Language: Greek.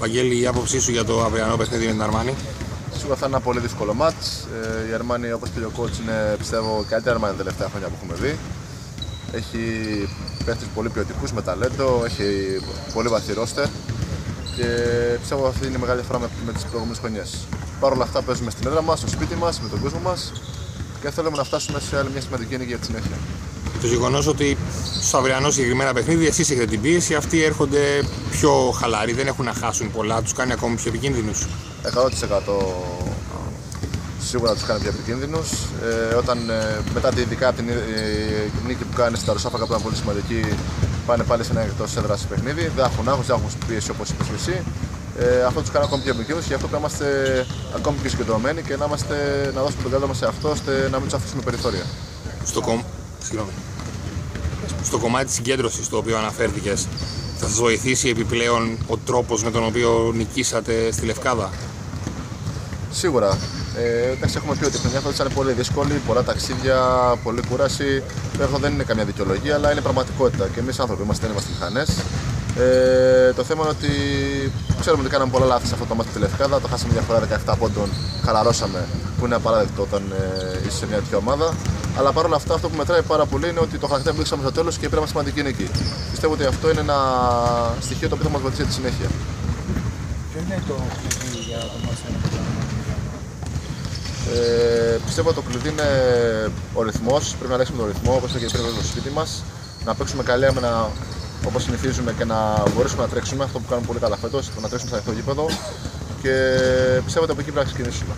Βαγγέλη, η άποψή σου για το αυριανό παιχνίδι με την Αρμάνη; Σίγουρα θα είναι ένα πολύ δύσκολο μάτς. Ε, η Αρμάνη, όπως και ο coach, είναι πιστεύω καλύτερη Αρμάνη τα τελευταία χρόνια που έχουμε δει. Έχει παίχτες πολύ ποιοτικούς με ταλέντο, έχει πολύ βαθύ ρόστερ και πιστεύω αυτή είναι η μεγάλη διαφορά με, με τις προηγούμενες χρονιές. Παρ' όλα αυτά παίζουμε στην έδρα μας, στο σπίτι μας, με τον κόσμο μας και θέλουμε να φτάσουμε σε άλλη μια σημαντική νίκη για τη συνέχεια. Το γεγονός ότι στο αυριανό συγκεκριμένα παιχνίδι εσείς έχετε την πίεση, αυτοί έρχονται πιο χαλαροί, δεν έχουν να χάσουν πολλά, τους κάνει ακόμη πιο επικίνδυνους. 100% σίγουρα τους κάνει πιο επικίνδυνους. Ε, όταν ε, μετά τη, ειδικά από την ε, νίκη που κάνει στα Ρωσάφακα που ήταν πολύ σημαντική, πάνε πάλι σε ένα εκτός έδρας παιχνίδι. Δεν έχουν άγχος, δεν έχουν πίεση όπως είπες εσύ. Ε, αυτό τους κάνει ακόμη πιο επικίνδυνους και γι' αυτό πρέπει να είμαστε ακόμη πιο συγκεντρωμένοι και να, είμαστε, να δώσουμε τον καλό μας σε αυτό ώστε να μην τους αφήσουμε περιθώρια. Στο, κομ... Συγγνώμη. Στο κομμάτι της συγκέντρωσης το οποίο αναφέρθηκες, θα σας βοηθήσει επιπλέον ο τρόπος με τον οποίο νικήσατε στη Λευκάδα; Σίγουρα. Ε, εντάξει, έχουμε πει ότι η χρονιά θα είναι πολύ δύσκολη, πολλά ταξίδια, πολλή κούραση. Αυτό δεν είναι καμιά δικαιολογία, αλλά είναι πραγματικότητα. Και εμείς άνθρωποι είμαστε, δεν είμαστε μηχανέ. Ε, το θέμα είναι ότι ξέρουμε ότι κάναμε πολλά λάθη σε αυτό το μάτι της Λευκάδα. Το χάσαμε διαφορά 17 πόντων, χαλαρώσαμε, που είναι απαράδεκτο όταν ε, είσαι σε μια τέτοια ομάδα. Αλλά παρόλα αυτά, αυτό που μετράει πάρα πολύ είναι ότι το χαρακτήρα που δείξαμε στο τέλος και πήραμε σημαντική νίκη. Πιστεύω ότι αυτό είναι ένα στοιχείο το οποίο θα μας βοηθήσει τη συνέχεια. Ποιος είναι το κλειδί για το μάτι ε, πιστεύω ότι το κλειδί είναι ο ρυθμός. Πρέπει να αλλάξουμε τον ρυθμό όπως και πριν στο σπίτι μας. Να παίξουμε καλή άμυνα όπως συνηθίζουμε και να μπορέσουμε να τρέξουμε αυτό που κάνουμε πολύ καλά φέτος. Να τρέξουμε σε ανοιχτό γήπεδο και πιστεύω ότι από εκεί πρέπει να ξεκινήσουμε.